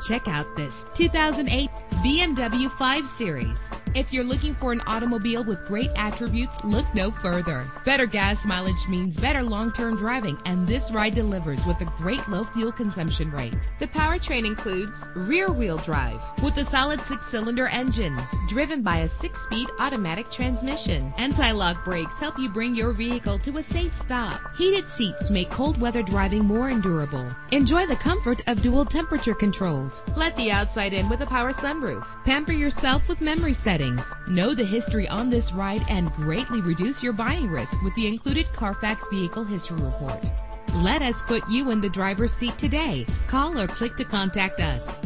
Check out this 2008 BMW 5 Series. If you're looking for an automobile with great attributes, look no further. Better gas mileage means better long-term driving, and this ride delivers with a great low fuel consumption rate. The powertrain includes rear-wheel drive with a solid six-cylinder engine driven by a six-speed automatic transmission. Anti-lock brakes help you bring your vehicle to a safe stop. Heated seats make cold weather driving more endurable. Enjoy the comfort of dual temperature controls. Let the outside in with a power sunroof. Pamper yourself with memory settings. Know the history on this ride and greatly reduce your buying risk with the included Carfax Vehicle History Report. Let us put you in the driver's seat today. Call or click to contact us.